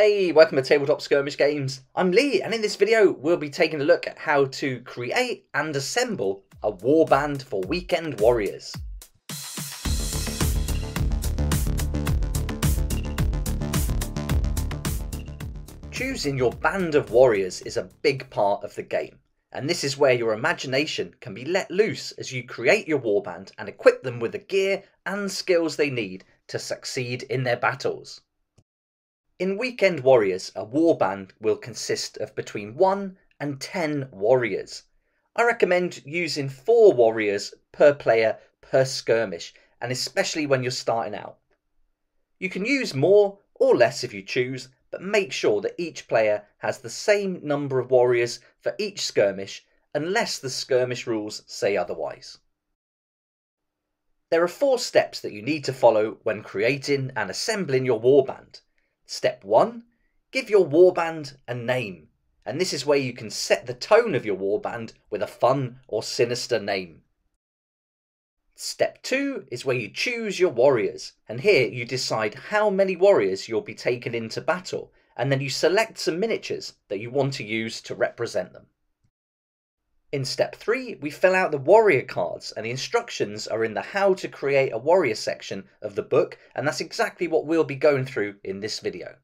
Hey, welcome to Tabletop Skirmish Games. I'm Lee, and in this video, we'll be taking a look at how to create and assemble a warband for Weekend Warriors. Choosing your band of warriors is a big part of the game, and this is where your imagination can be let loose as you create your warband and equip them with the gear and skills they need to succeed in their battles. In Weekend Warriors, a warband will consist of between 1 and 10 warriors. I recommend using 4 warriors per player per skirmish, and especially when you're starting out. You can use more or less if you choose, but make sure that each player has the same number of warriors for each skirmish unless the skirmish rules say otherwise. There are four steps that you need to follow when creating and assembling your warband. Step 1 Give your warband a name, and this is where you can set the tone of your warband with a fun or sinister name. Step 2 is where you choose your warriors, and here you decide how many warriors you'll be taking into battle, and then you select some miniatures that you want to use to represent them. In step 3, we fill out the warrior cards, and the instructions are in the how to create a warrior section of the book, and that's exactly what we'll be going through in this video.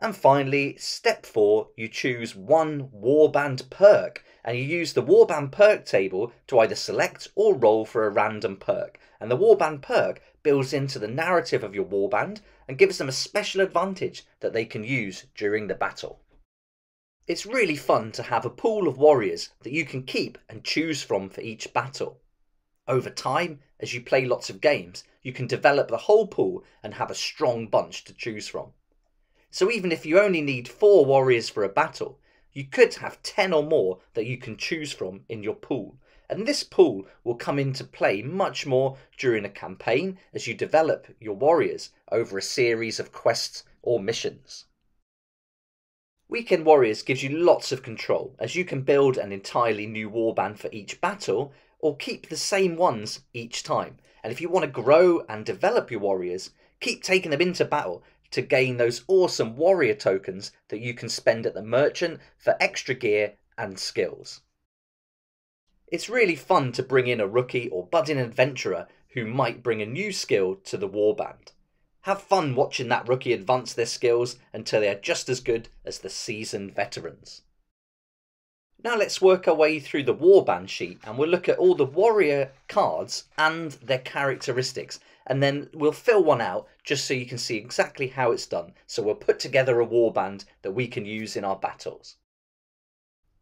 And finally, step 4, you choose one warband perk, and you use the warband perk table to either select or roll for a random perk. And the warband perk builds into the narrative of your warband and gives them a special advantage that they can use during the battle. It's really fun to have a pool of warriors that you can keep and choose from for each battle. Over time, as you play lots of games, you can develop the whole pool and have a strong bunch to choose from. So even if you only need four warriors for a battle, you could have 10 or more that you can choose from in your pool. And this pool will come into play much more during a campaign as you develop your warriors over a series of quests or missions. Weekend Warriors gives you lots of control as you can build an entirely new warband for each battle or keep the same ones each time. And if you want to grow and develop your warriors, keep taking them into battle to gain those awesome warrior tokens that you can spend at the merchant for extra gear and skills. It's really fun to bring in a rookie or budding adventurer who might bring a new skill to the warband. Have fun watching that rookie advance their skills until they are just as good as the seasoned veterans. Now let's work our way through the warband sheet and we'll look at all the warrior cards and their characteristics and then we'll fill one out just so you can see exactly how it's done. So we'll put together a warband that we can use in our battles.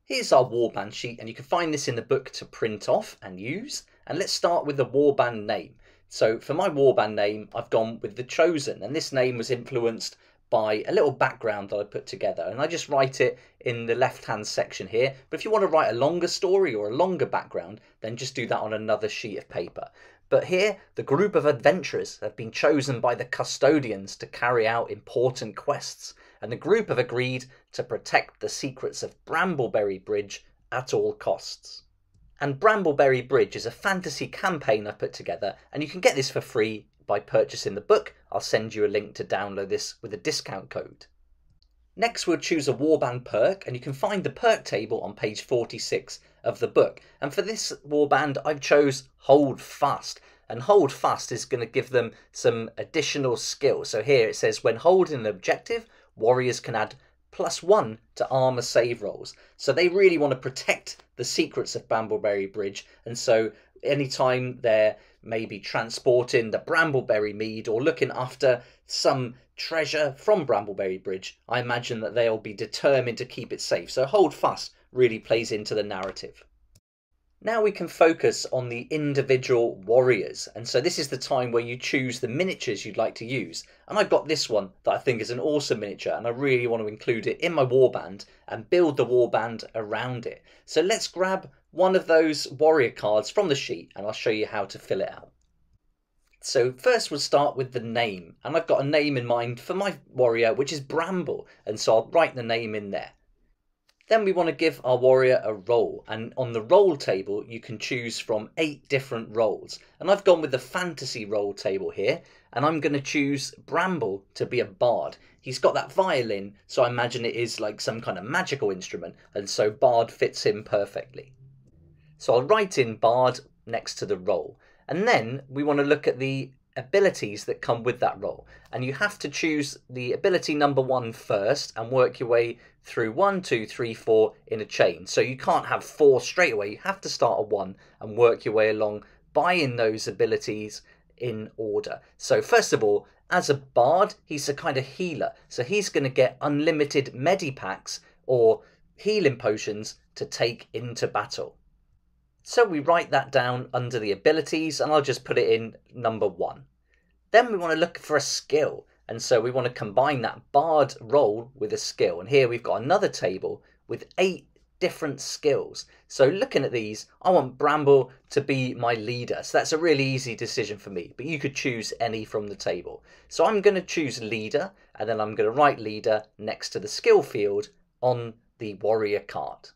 Here's our warband sheet and you can find this in the book to print off and use. And let's start with the warband name. So for my warband name, I've gone with The Chosen and this name was influenced by a little background that I put together and I just write it in the left hand section here but if you want to write a longer story or a longer background then just do that on another sheet of paper but here, the group of adventurers have been chosen by the custodians to carry out important quests, and the group have agreed to protect the secrets of Brambleberry Bridge at all costs. And Brambleberry Bridge is a fantasy campaign I put together, and you can get this for free by purchasing the book. I'll send you a link to download this with a discount code. Next, we'll choose a warband perk, and you can find the perk table on page 46 of the book. And for this warband, I've chose Hold Fast. And Hold Fast is going to give them some additional skill. So here it says, when holding an objective, warriors can add plus one to armor save rolls. So they really want to protect the secrets of Brambleberry Bridge. And so anytime they're maybe transporting the Brambleberry Mead or looking after some treasure from Brambleberry Bridge, I imagine that they'll be determined to keep it safe. So hold fast really plays into the narrative. Now we can focus on the individual warriors, and so this is the time where you choose the miniatures you'd like to use. And I've got this one that I think is an awesome miniature, and I really want to include it in my warband and build the warband around it. So let's grab one of those warrior cards from the sheet, and I'll show you how to fill it out. So first we'll start with the name, and I've got a name in mind for my warrior, which is Bramble, and so I'll write the name in there. Then we want to give our warrior a role, and on the role table, you can choose from eight different roles. And I've gone with the fantasy role table here, and I'm going to choose Bramble to be a bard. He's got that violin, so I imagine it is like some kind of magical instrument, and so bard fits him perfectly. So I'll write in bard next to the role, and then we want to look at the abilities that come with that role. And you have to choose the ability number one first and work your way through one, two, three, four in a chain. So you can't have four straight away. You have to start at one and work your way along, buying those abilities in order. So, first of all, as a bard, he's a kind of healer. So he's going to get unlimited medipacks or healing potions to take into battle. So we write that down under the abilities and I'll just put it in number one. Then we want to look for a skill. And so we want to combine that bard role with a skill. And here we've got another table with eight different skills. So looking at these, I want Bramble to be my leader. So that's a really easy decision for me, but you could choose any from the table. So I'm going to choose leader and then I'm going to write leader next to the skill field on the warrior card.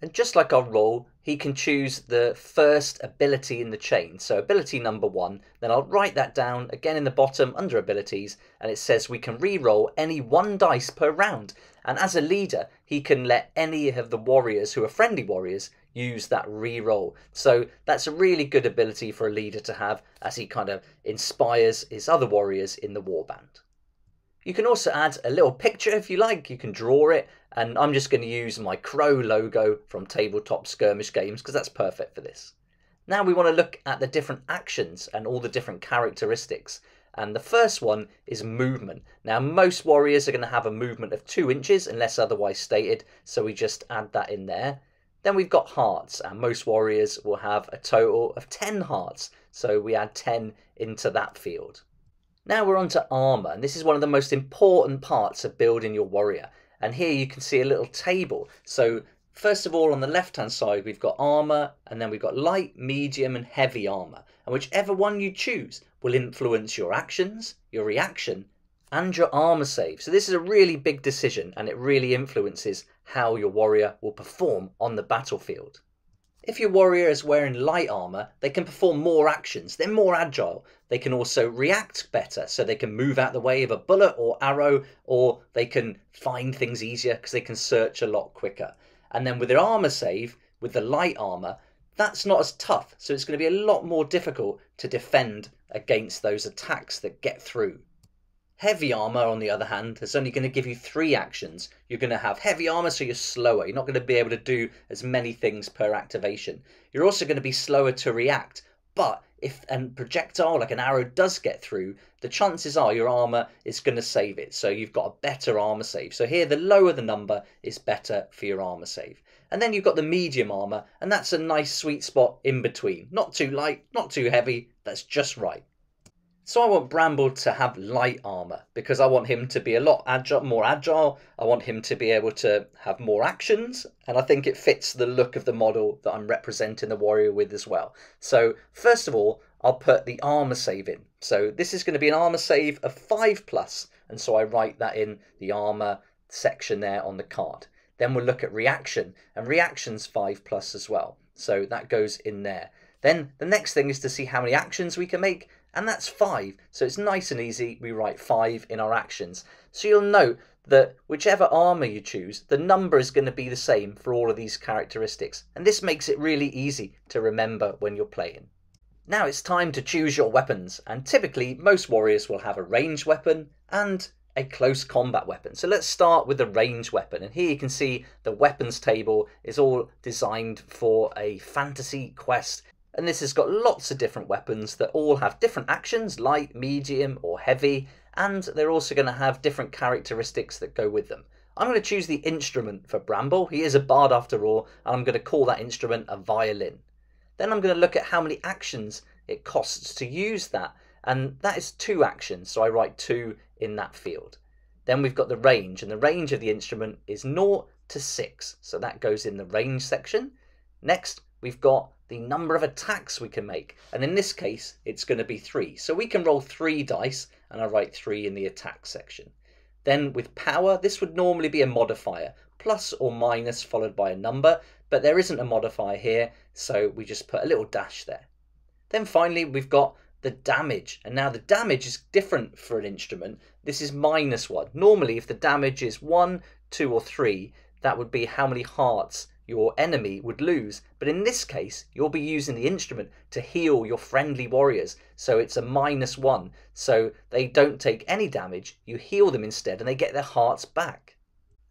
And just like our role, he can choose the first ability in the chain. So ability number one, then I'll write that down again in the bottom under abilities, and it says we can re-roll any one dice per round. And as a leader, he can let any of the warriors who are friendly warriors use that re-roll. So that's a really good ability for a leader to have as he kind of inspires his other warriors in the warband. You can also add a little picture if you like, you can draw it, and I'm just going to use my crow logo from Tabletop Skirmish Games because that's perfect for this. Now we want to look at the different actions and all the different characteristics. And the first one is movement. Now, most warriors are going to have a movement of two inches unless otherwise stated, so we just add that in there. Then we've got hearts, and most warriors will have a total of 10 hearts, so we add 10 into that field. Now we're on to armour, and this is one of the most important parts of building your warrior. And here you can see a little table. So first of all, on the left-hand side, we've got armour, and then we've got light, medium, and heavy armour. And whichever one you choose will influence your actions, your reaction, and your armour save. So this is a really big decision, and it really influences how your warrior will perform on the battlefield. If your warrior is wearing light armor, they can perform more actions. They're more agile. They can also react better, so they can move out the way of a bullet or arrow, or they can find things easier because they can search a lot quicker. And then with their armor save, with the light armor, that's not as tough, so it's going to be a lot more difficult to defend against those attacks that get through. Heavy armor, on the other hand, is only going to give you three actions. You're going to have heavy armor, so you're slower. You're not going to be able to do as many things per activation. You're also going to be slower to react. But if a projectile like an arrow does get through, the chances are your armor is going to save it. So you've got a better armor save. So here, the lower the number is better for your armor save. And then you've got the medium armor, and that's a nice sweet spot in between. Not too light, not too heavy. That's just right. So I want Bramble to have light armor because I want him to be a lot agile, more agile. I want him to be able to have more actions, and I think it fits the look of the model that I'm representing the warrior with as well. So first of all, I'll put the armor save in. So this is going to be an armor save of five plus, and so I write that in the armor section there on the card. Then we'll look at reaction, and reaction's five plus as well. So that goes in there. Then the next thing is to see how many actions we can make and that's 5. So it's nice and easy. We write 5 in our actions. So you'll note that whichever armor you choose, the number is going to be the same for all of these characteristics. And this makes it really easy to remember when you're playing. Now it's time to choose your weapons, and typically most warriors will have a ranged weapon and a close combat weapon. So let's start with the ranged weapon. And here you can see the weapons table is all designed for a fantasy quest and this has got lots of different weapons that all have different actions, light, medium, or heavy, and they're also going to have different characteristics that go with them. I'm going to choose the instrument for Bramble. He is a bard after all, and I'm going to call that instrument a violin. Then I'm going to look at how many actions it costs to use that, and that is two actions, so I write two in that field. Then we've got the range, and the range of the instrument is 0 to 6, so that goes in the range section. Next, we've got the number of attacks we can make. And in this case, it's going to be three. So we can roll three dice, and I write three in the attack section. Then with power, this would normally be a modifier, plus or minus followed by a number, but there isn't a modifier here, so we just put a little dash there. Then finally, we've got the damage. And now the damage is different for an instrument. This is minus one. Normally, if the damage is one, two, or three, that would be how many hearts your enemy would lose. But in this case, you'll be using the instrument to heal your friendly warriors. So it's a minus one. So they don't take any damage. You heal them instead and they get their hearts back.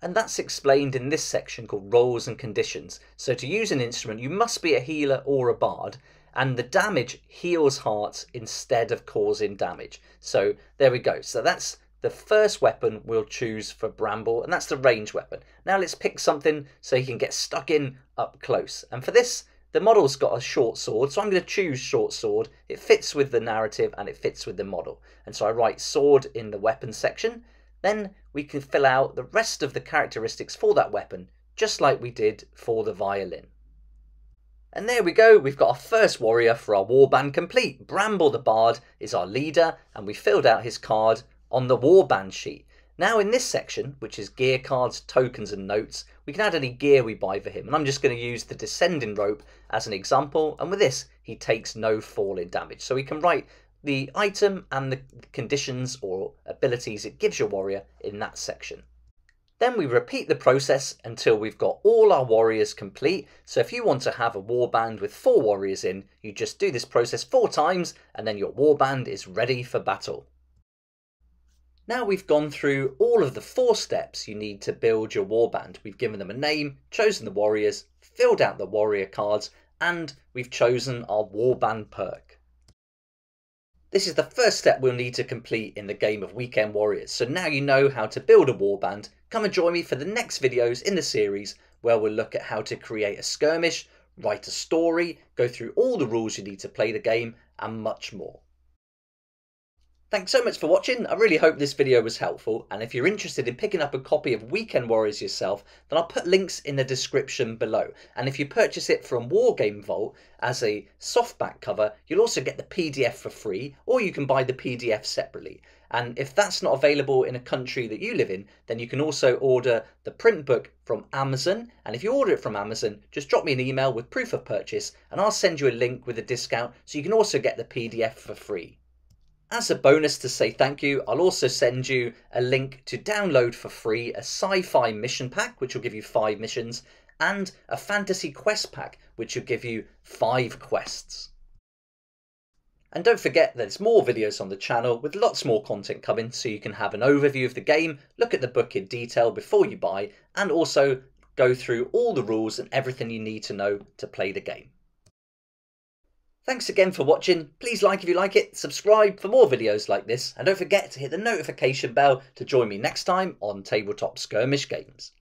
And that's explained in this section called roles and conditions. So to use an instrument, you must be a healer or a bard and the damage heals hearts instead of causing damage. So there we go. So that's the first weapon we'll choose for Bramble, and that's the range weapon. Now let's pick something so he can get stuck in up close. And for this, the model's got a short sword, so I'm going to choose short sword. It fits with the narrative and it fits with the model. And so I write sword in the weapon section. Then we can fill out the rest of the characteristics for that weapon, just like we did for the violin. And there we go, we've got our first warrior for our warband complete. Bramble the Bard is our leader, and we filled out his card on the warband sheet. Now in this section, which is gear cards, tokens and notes, we can add any gear we buy for him. And I'm just going to use the descending rope as an example. And with this, he takes no falling damage. So we can write the item and the conditions or abilities it gives your warrior in that section. Then we repeat the process until we've got all our warriors complete. So if you want to have a warband with four warriors in, you just do this process four times and then your warband is ready for battle. Now we've gone through all of the four steps you need to build your warband. We've given them a name, chosen the warriors, filled out the warrior cards, and we've chosen our warband perk. This is the first step we'll need to complete in the game of Weekend Warriors, so now you know how to build a warband, come and join me for the next videos in the series where we'll look at how to create a skirmish, write a story, go through all the rules you need to play the game, and much more. Thanks so much for watching. I really hope this video was helpful. And if you're interested in picking up a copy of Weekend Warriors yourself, then I'll put links in the description below. And if you purchase it from Wargame Vault as a softback cover, you'll also get the PDF for free, or you can buy the PDF separately. And if that's not available in a country that you live in, then you can also order the print book from Amazon. And if you order it from Amazon, just drop me an email with proof of purchase and I'll send you a link with a discount so you can also get the PDF for free. As a bonus to say thank you, I'll also send you a link to download for free a sci-fi mission pack, which will give you five missions, and a fantasy quest pack, which will give you five quests. And don't forget there's more videos on the channel with lots more content coming so you can have an overview of the game, look at the book in detail before you buy, and also go through all the rules and everything you need to know to play the game. Thanks again for watching. Please like if you like it, subscribe for more videos like this, and don't forget to hit the notification bell to join me next time on Tabletop Skirmish Games.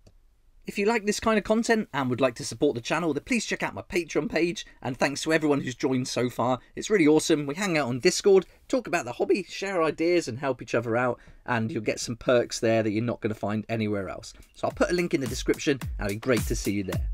If you like this kind of content and would like to support the channel, then please check out my Patreon page. And thanks to everyone who's joined so far. It's really awesome. We hang out on Discord, talk about the hobby, share ideas, and help each other out. And you'll get some perks there that you're not going to find anywhere else. So I'll put a link in the description, and it'd be great to see you there.